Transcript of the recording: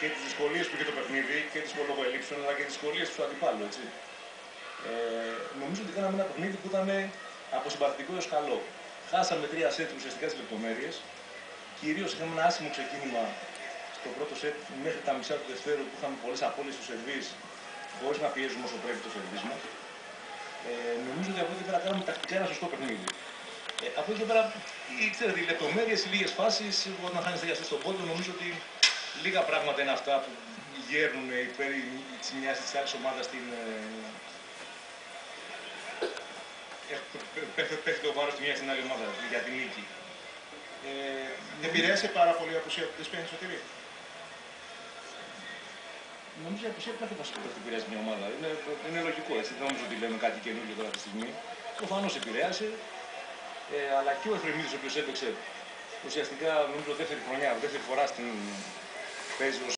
και τις δυσκολίες που είχε το παιχνίδι και τι κολογοελήψεων αλλά και τις δυσκολίες του αντιπάλου. Έτσι. Ε, νομίζω ότι κάναμε ένα παιχνίδι που ήταν από συμπαθητικό έως καλό. Χάσαμε τρία σετ ουσιαστικά στις λεπτομέρειες. Κυρίως είχαμε ένα άσχημο ξεκίνημα στο πρώτο σετ μέχρι τα μισά του δευτέρου που είχαμε πολλές απώλειες στο σερβίς χωρίς να πιέζουμε όσο πρέπει το σερβίς μας. Ε, νομίζω ότι από εκεί πέρα κάναμε τακτικά ένα σωστό παιχνίδι. Ε, από εκεί πέρα, ξέρετε, οι λεπτομέρειες, λίγες φάσεις, όταν χάνεις τρία στον πόντο, νομίζω ότι λίγα πράγματα είναι αυτά που γέρνουν υπέρ τη μια της άλλης ομάδας στην. Ε, πέφτει το βάρος τη μια στην άλλη ομάδα για την νίκη. Ε, επηρέασε πάρα πολύ η απουσία του Δεσπένη Σωτήρη; Νομίζω ότι η κάθε βασικό που επηρεάζει μια ομάδα. Είναι, είναι λογικό έτσι. Δεν νομίζω ότι λέμε κάτι καινούργιο τώρα τη στιγμή. Προφανώς επηρέασε. Ε, αλλά και ο Εφρεμίδης ο οποίος έπαιξε ουσιαστικά νομίζω δεύτερη χρονιά, δεύτερη φορά στην fez um